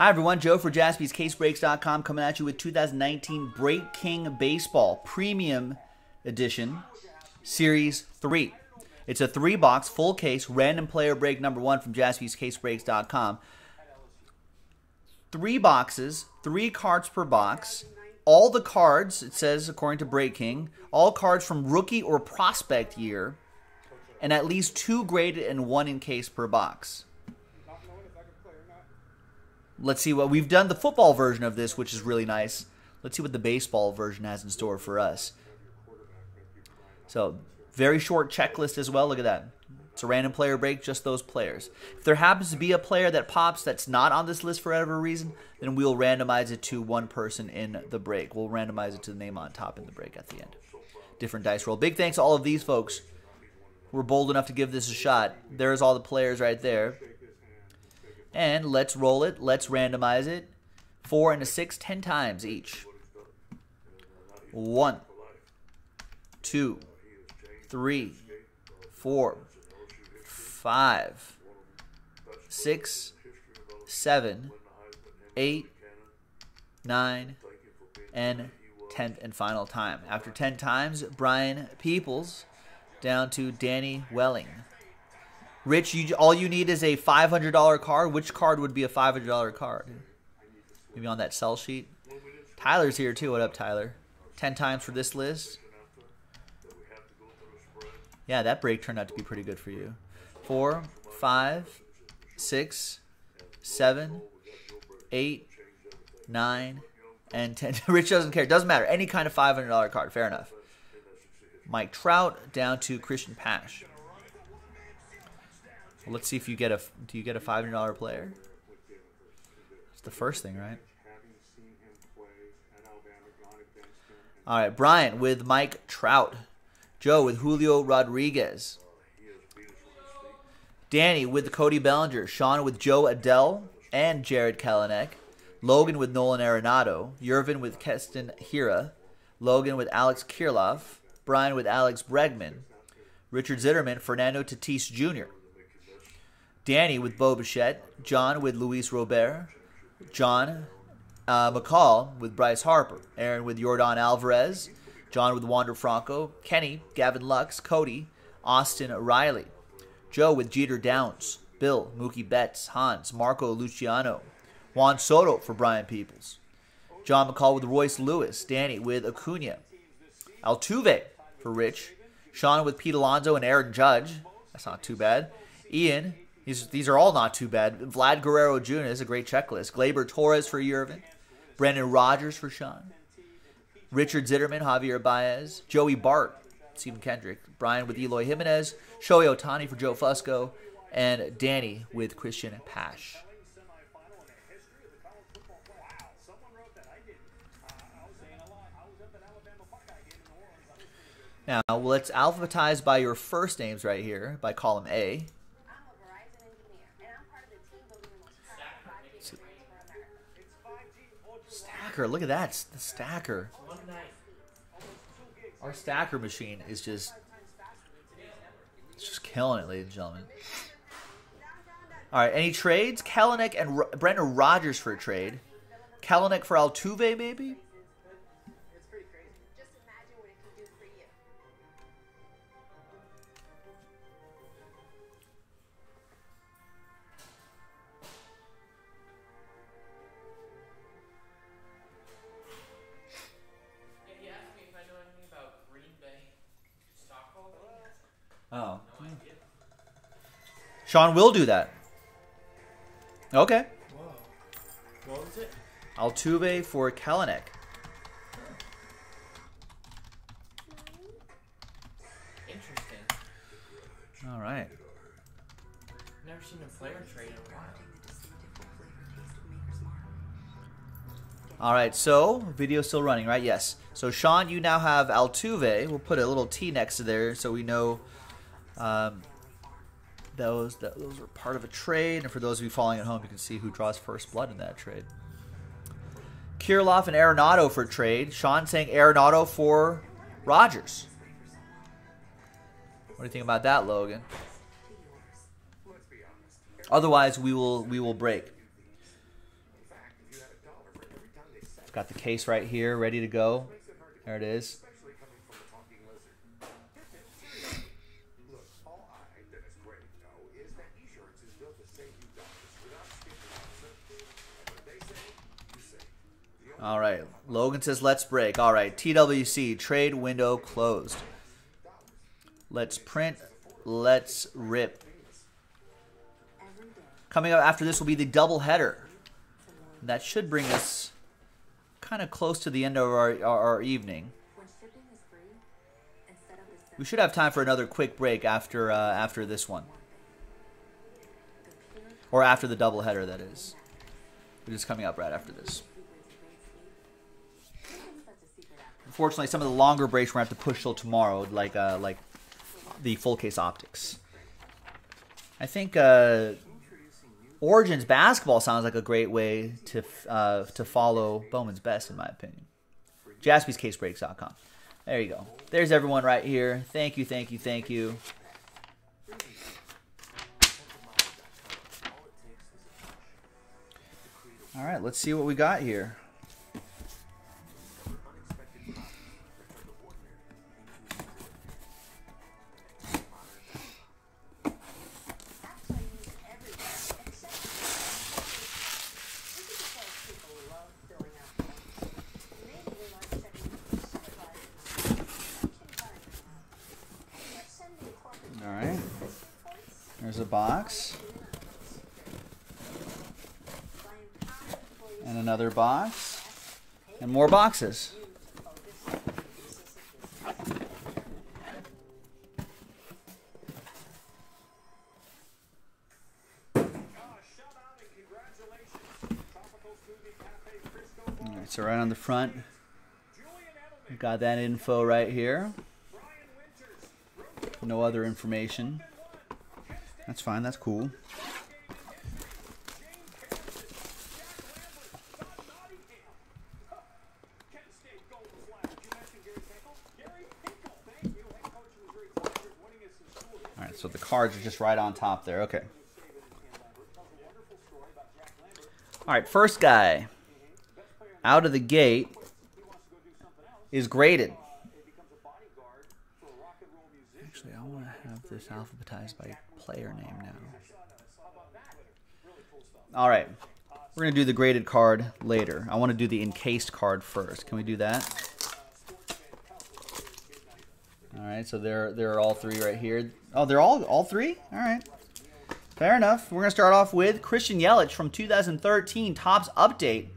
Hi, everyone. Joe for jaspyscasebreaks.com coming at you with 2019 Break King Baseball Premium Edition Series 3. It's a three box, full case, random player break number one from jaspyscasebreaks.com. Three boxes, three cards per box. All the cards, it says, according to Break King, all cards from rookie or prospect year, and at least two graded and one in case per box let's see what we've done the football version of this, which is really nice. Let's see what the baseball version has in store for us. So, very short checklist as well. Look at that. It's a random player break, just those players. If there happens to be a player that pops that's not on this list for whatever reason, then we'll randomize it to one person in the break. We'll randomize it to the name on top in the break at the end. Different dice roll. Big thanks to all of these folks We're bold enough to give this a shot. There's all the players right there. And let's roll it. Let's randomize it. Four and a six, ten times each. One, two, three, four, five, six, seven, eight, nine, and tenth and final time. After ten times, Brian Peoples down to Danny Welling. Rich, you all you need is a five hundred dollar card. Which card would be a five hundred dollar card? Maybe on that sell sheet. Tyler's here too. What up, Tyler? Ten times for this list. Yeah, that break turned out to be pretty good for you. Four, five, six, seven, eight, nine, and ten. Rich doesn't care. Doesn't matter. Any kind of five hundred dollar card. Fair enough. Mike Trout down to Christian Pash. Let's see if you get a. Do you get a five hundred dollar player? It's the first thing, right? All right, Brian with Mike Trout, Joe with Julio Rodriguez, Danny with Cody Bellinger, Sean with Jo Adell and Jarred Kelenic, Logan with Nolan Arenado, Yervin with Keston Hiura, Logan with Alex Kirilloff, Brian with Alex Bregman, Richard Zitterman, Fernando Tatis Jr. Danny with Bo Bichette, John with Luis Robert, John uh, McCall with Bryce Harper, Aaron with Yordan Alvarez, John with Wander Franco, Kenny, Gavin Lux, Cody, Austin Riley, Joe with Jeter Downs, Bill, Mookie Betts, Hans, Marco Luciano, Juan Soto for Brian Peoples, John McCall with Royce Lewis, Danny with Acuna, Altuve for Rich, Sean with Pete Alonso and Aaron Judge. That's not too bad. Ian these, these are all not too bad. Vlad Guerrero Jr. is a great checklist. Gleyber Torres for Yervin. Brendan Rodgers for Sean. Richard Zitterman, Javier Baez. Joey Bart, Stephen Kendrick. Brian with Eloy Jimenez. Shohei Ohtani for Joe Fusco. And Danny with Christian Pash. Now, let's alphabetize by your first names right here, by column A. stacker. Look at that. The stacker. Our stacker machine is just it's just killing it, ladies and gentlemen. All right, any trades? Kelenic and R- Brendan Rodgers for a trade. Kelenic for Altuve, maybe? Sean will do that. Okay. Whoa. What was it? Altuve for Kelenic. Interesting. All right. Never seen a player trade in a while. All right, so video still running, right? Yes. So Sean, you now have Altuve. We'll put a little T next to there so we know um, those that those were part of a trade. And for those of you following at home, you can see who draws first blood in that trade. Kirilloff and Arenado for trade. Sean saying Arenado for Rodgers. What do you think about that, Logan? Otherwise, we will we will break. Got the case right here, ready to go. There it is. All right. Logan says, let's break. All right. TWC, trade window closed. Let's print. Let's rip. Coming up after this will be the double header. That should bring us kind of close to the end of our, our, our evening. We should have time for another quick break after uh, after this one, or after the double header. That is, it is coming up right after this. Unfortunately, some of the longer breaks we're gonna have to push till tomorrow, like uh, like the full case optics. I think uh, Origins basketball sounds like a great way to uh, to follow Bowman's best, in my opinion. JaspysCaseBreaks.com. There you go. There's everyone right here. Thank you, thank you, thank you. All right, let's see what we got here. Another box. And more boxes. All right, so right on the front, got that info right here. No other information. That's fine. That's cool. All right, so the cards are just right on top there. Okay. All right, first guy out of the gate is graded. Actually, I want to have this alphabetized by player name now. All right. We're going to do the graded card later. I want to do the encased card first. Can we do that? All right, so there there are all three right here. Oh, they're all all three? All right. Fair enough. We're going to start off with Christian Yelich from 2013 Topps Update.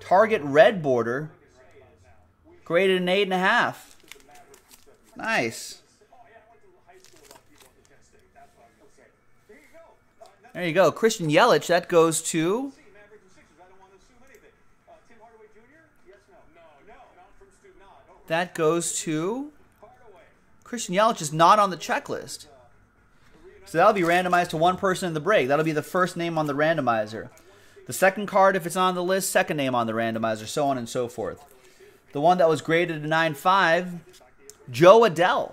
Target red border. Graded an 8.5. Nice. There you go. Christian Yelich, that goes to That goes to Christian Yelich is not on the checklist. So that'll be randomized to one person in the break. That'll be the first name on the randomizer. The second card, if it's on the list, second name on the randomizer, so on and so forth. The one that was graded a 9.5, Jo Adell.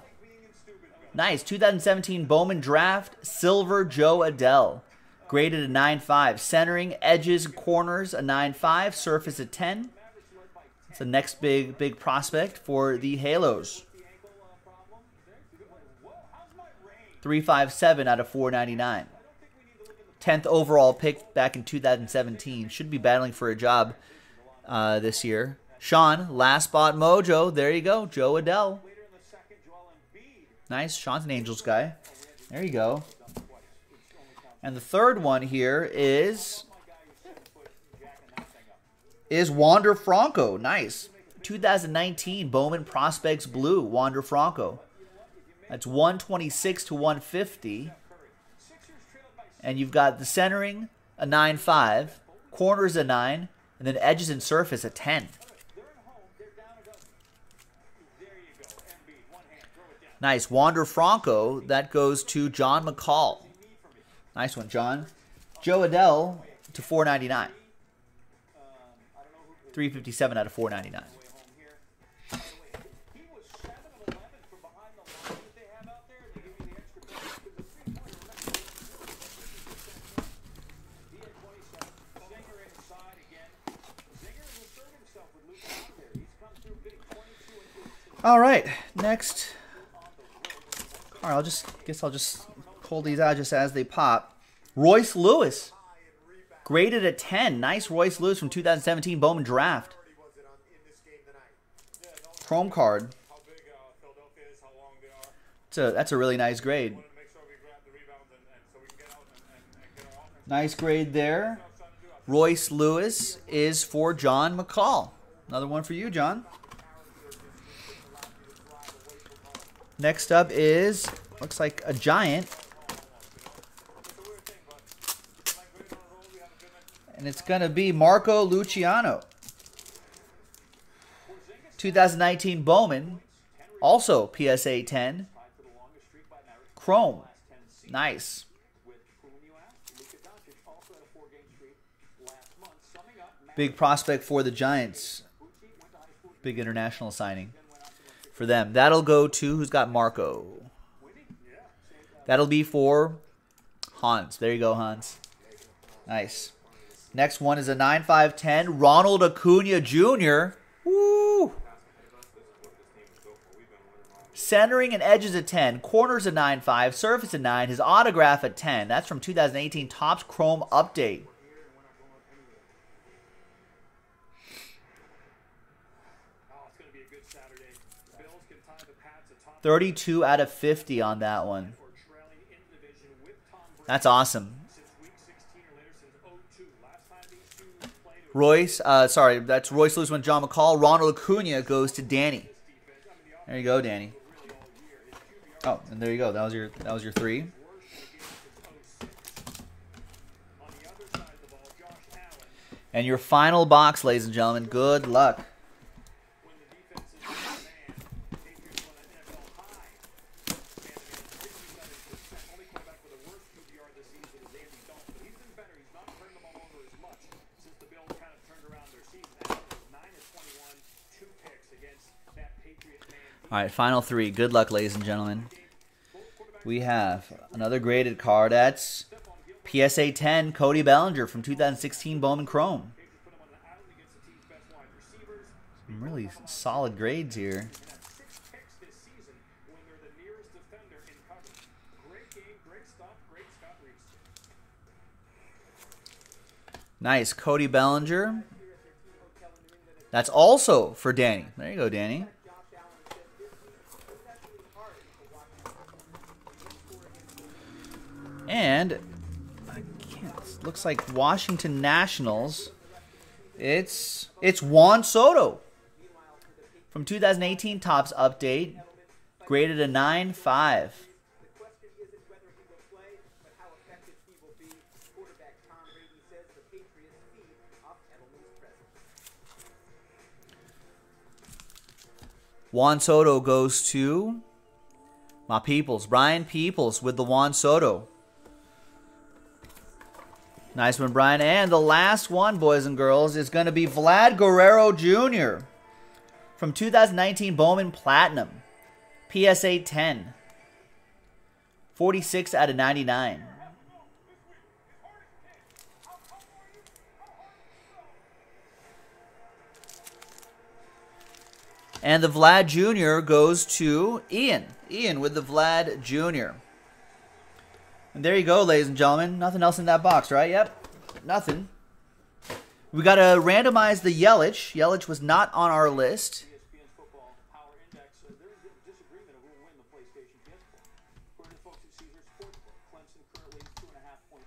Nice. 2017 Bowman Draft, Silver Jo Adell. Graded a 9.5. Centering, edges, corners, a 9.5. Surface a 10. It's the next big, big prospect for the Halos. 357 out of 499. 10th overall pick back in 2017. Should be battling for a job uh, this year. Sean, last spot mojo. There you go. Jo Adell. Nice. Sean's an Angels guy. There you go. And the third one here is is Wander Franco. Nice. 2019 Bowman Prospects Blue. Wander Franco. That's 126 to 150. And you've got the centering, a 9-5, corners a 9, and then edges and surface a 10. Nice. Wander Franco, that goes to John McCall. Nice one, John. Jo Adell to 499. 357 out of 499. All right, next. All right, I'll just guess I'll just pull these out just as they pop. Royce Lewis, graded at 10. Nice Royce Lewis from 2017 Bowman Draft. Chrome card. A, that's a really nice grade. Nice grade there. Royce Lewis is for John McCall. Another one for you, John. Next up is looks like a giant, and it's gonna be Marco Luciano. 2019 Bowman, also PSA 10. Chrome, nice. Big prospect for the Giants. Big international signing for them. That'll go to who's got Marco. That'll be for Hans. There you go, Hans. Nice. Next one is a 9.510 Ronald Acuna Jr. Woo! Centering and edges at 10, corners a 9-5. surface at 9, his autograph at 10. That's from 2018 Topps Chrome Update. Oh, it's going to be a good Saturday. The Bills can tie the Pats atop 32 out of 50 on that one. for trailing in the division with Tom Brady That's awesome. since week 16 or later since 02. Last time these two played, it was Royce, uh, sorry, that's Royce Lewis and John McCall. Ronald Acuna goes to Danny. defense. I mean, the There you go, Danny. Oh, and there you go. That was your that was your three. worst in the game since 06. On the other side of the ball, Josh Allen, And your final box, ladies and gentlemen. Good luck. Man. All right, final three. Good luck, ladies and gentlemen. We have another graded card. That's PSA 10 Cody Bellinger from 2016 Bowman Chrome. Some really solid grades here. Nice. Cody Bellinger. That's also for Danny. There you go, Danny. And I can't, looks like Washington Nationals. It's it's Juan Soto from 2018 Topps Update, graded a 9.5. The question isn't whether he will play, but how effective he will be. Quarterback Tom Brady says the Patriots feed off Edelman's presence. Juan Soto goes to my peoples. Brian Peoples with the Juan Soto. Nice one, Brian. And the last one, boys and girls, is going to be Vlad Guerrero Jr. from 2019 Bowman Platinum. PSA 10. 46 out of 99. And the Vlad Jr. goes to Ian. Ian with the Vlad Jr. And there you go, ladies and gentlemen. Nothing else in that box, right? Yep. Nothing. We got to randomize the Yelich. Yelich was not on our list. ESPN's Football Power Index, uh, there is a disagreement of who will win the PlayStation PS4. According to folks at Caesars Sportsbook, Clemson currently is two and a half point.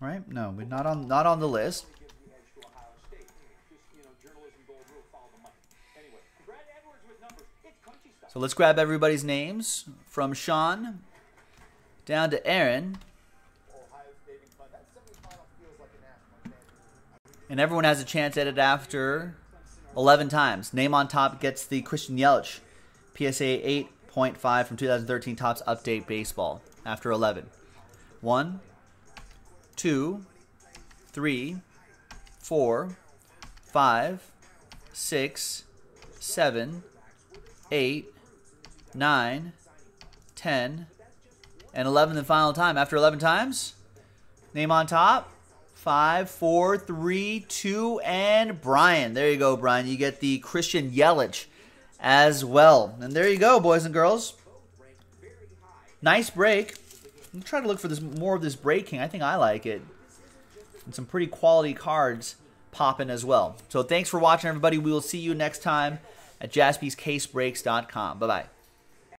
Right? No, we're not on not on the list. Gives the edge to Ohio State. Just, you know, journalism gold rule, follow the money. Anyway, Brad Edwards with numbers. It's crunchy stuff. So let's grab everybody's names from Sean down to Aaron. And everyone has a chance at it after 11 times. Name on top gets the Christian Yelich PSA 8.5 from 2013 Topps Update Baseball after 11. 1, 2, 3, 4, 5, 6, 7, 8, 9, 10, and 11 the final time. After 11 times, name on top, Five, four, three, two, and Brian. There you go, Brian. You get the Christian Yelich as well. And there you go, boys and girls. Nice break. I'm trying to look for this more of this breaking. I think I like it. And some pretty quality cards popping as well. So thanks for watching, everybody. We will see you next time at jaspyscasebreaks.com. Bye bye.